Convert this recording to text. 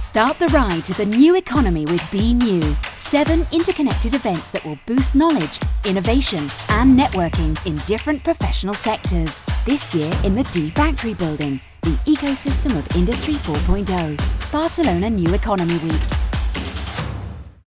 Start the ride to the new economy with BNEW. Seven interconnected events that will boost knowledge, innovation, and networking in different professional sectors. This year in the DFactory building, the ecosystem of Industry 4.0. Barcelona New Economy Week.